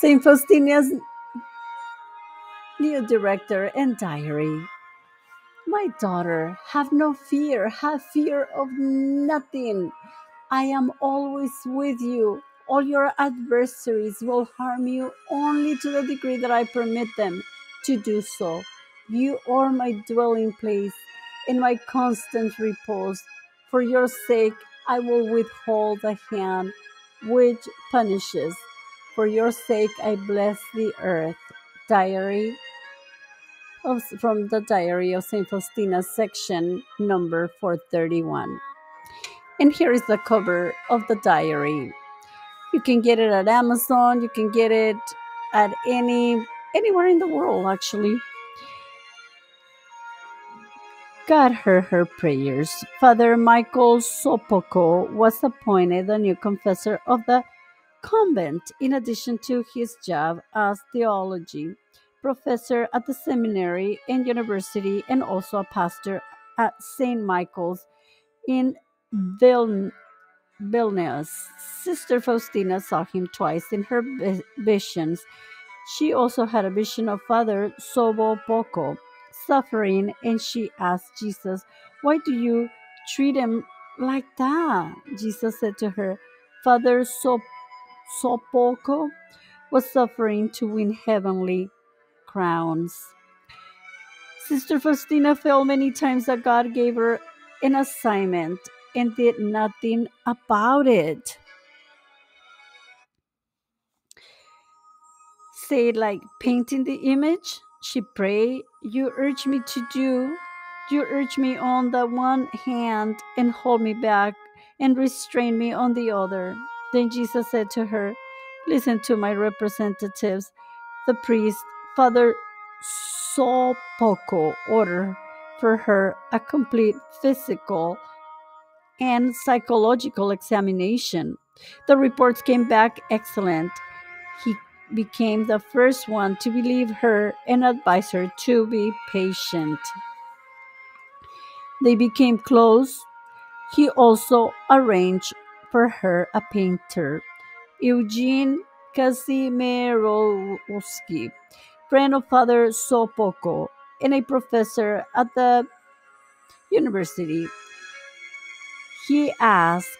St. Faustina's new director and diary. My daughter, have no fear, have fear of nothing. I am always with you. All your adversaries will harm you only to the degree that I permit them to do so. You are my dwelling place and my constant repose. For your sake, I will withhold the hand which punishes. For your sake, I bless the earth. Diary of, from the Diary of St. Faustina, section number 431. And here is the cover of the diary. You can get it at Amazon, you can get it at any anywhere in the world actually. God heard her prayers. Father Michael Sopocko was appointed the new confessor of the convent in addition to his job as theology professor at the seminary and university and also a pastor at St. Michael's in Vilnius. Sister Faustina saw him twice in her visions. She also had a vision of Father Sobopoko suffering, and she asked Jesus, Why do you treat him like that? Jesus said to her, Father Sopocko was suffering to win heavenly crowns. Sister Faustina felt many times that God gave her an assignment and did nothing about it. Say like painting the image, she prayed, You urge me to do, you urge me on the one hand and hold me back and restrain me on the other. Then Jesus said to her, Listen to my representatives, the priest Father Sopocko ordered for her a complete physical and psychological examination. The reports came back excellent. He became the first one to believe her and advise her to be patient. They became close. He also arranged for her a painter, Eugene Kazimirowski, friend of Father Sopocko and a professor at the university. He asked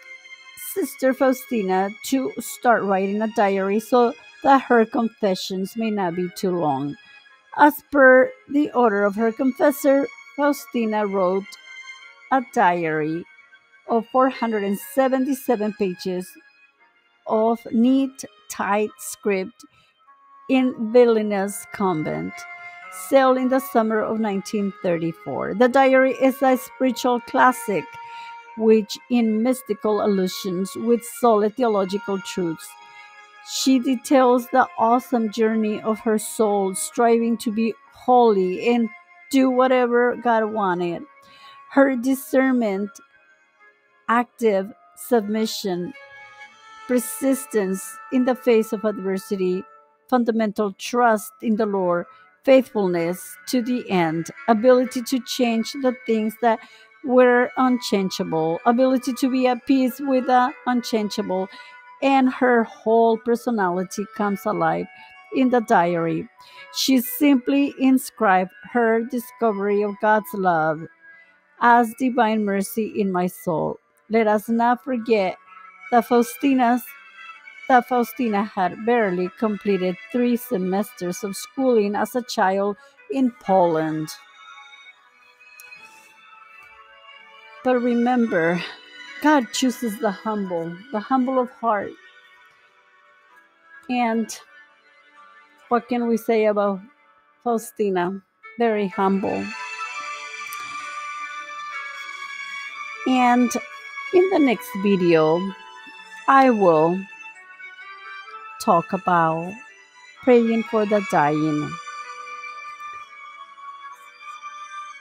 Sister Faustina to start writing a diary so that her confessions may not be too long. As per the order of her confessor, Faustina wrote a diary of 477 pages of neat, tight script in Vilnius convent, sailed in the summer of 1934. The diary is a spiritual classic, which in mystical allusions with solid theological truths. She details the awesome journey of her soul, striving to be holy and do whatever God wanted. Her discernment, active submission, persistence in the face of adversity, fundamental trust in the Lord, faithfulness to the end, ability to change the things that were unchangeable, ability to be at peace with the unchangeable, and her whole personality comes alive in the diary. She simply inscribed her discovery of God's love as divine mercy in my soul. Let us not forget that Faustina's that Faustina had barely completed three semesters of schooling as a child in Poland. But remember, God chooses the humble, the humble of heart. And what can we say about Faustina? Very humble. And in the next video, I will talk about praying for the dying.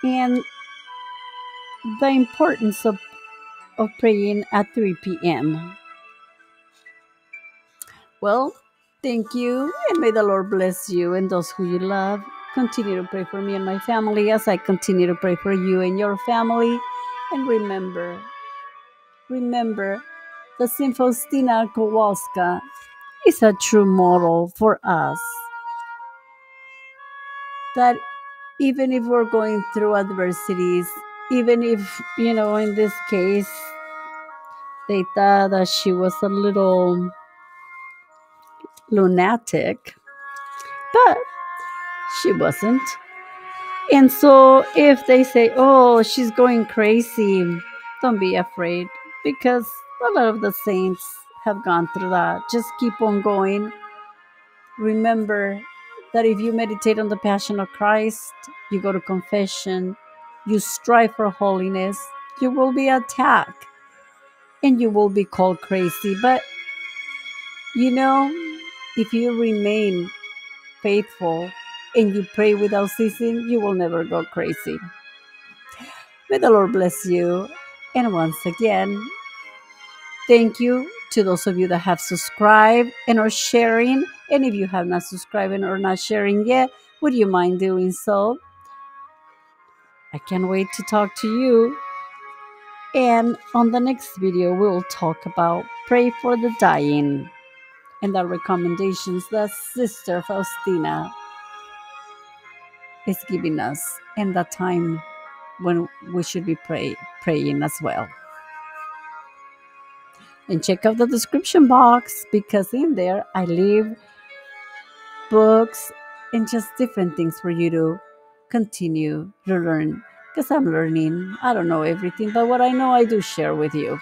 And the importance of, of praying at 3 p.m. Well, thank you, and may the Lord bless you and those who you love. Continue to pray for me and my family as I continue to pray for you and your family. And remember, remember the St. Kowalska is a true model for us. That even if we're going through adversities, even if, you know, in this case, they thought that she was a little lunatic, but she wasn't. And so if they say, oh, she's going crazy, don't be afraid because a lot of the saints have gone through that. Just keep on going. Remember that if you meditate on the passion of Christ, you go to confession, you strive for holiness, you will be attacked and you will be called crazy. But you know, if you remain faithful and you pray without ceasing, you will never go crazy. May the Lord bless you. And once again, thank you to those of you that have subscribed and are sharing. And if you have not subscribed or not sharing yet, would you mind doing so? I can't wait to talk to you. And on the next video, we will talk about pray for the dying and the recommendations that Sister Faustina is giving us in that time when we should be pray, praying as well. And check out the description box because in there I leave books and just different things for you to continue to learn because I'm learning. I don't know everything, but what I know I do share with you.